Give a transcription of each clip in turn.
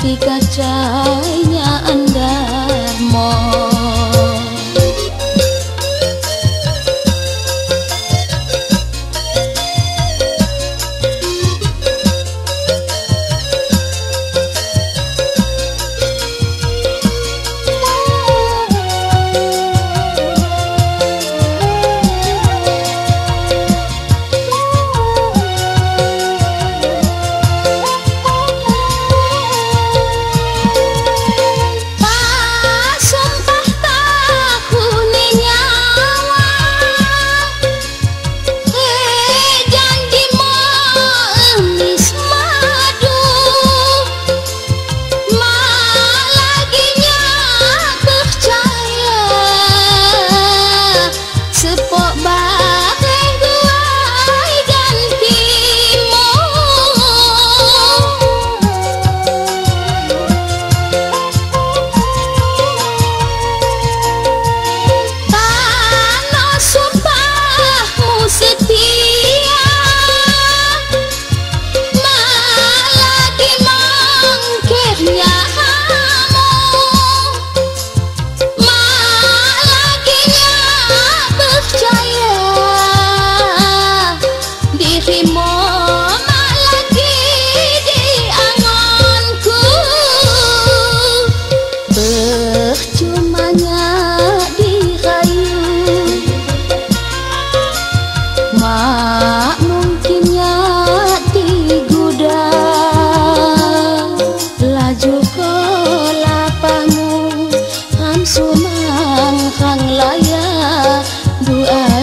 kaca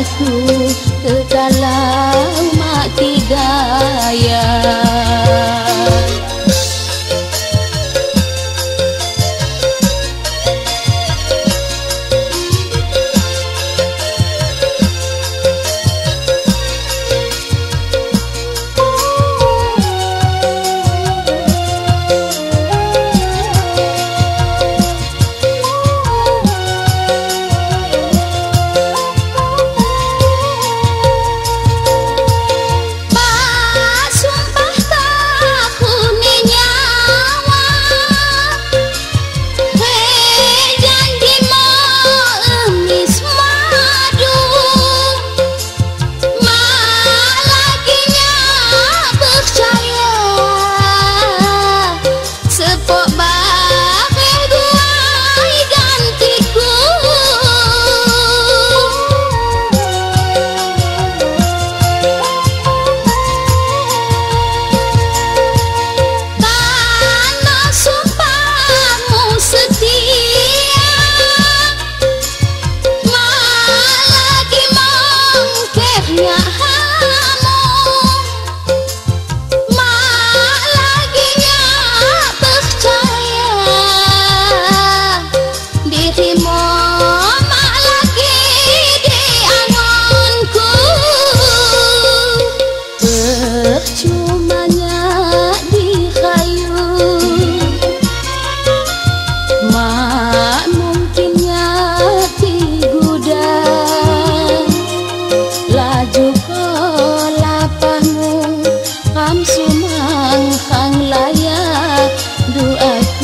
aku ke dalam mati gaya.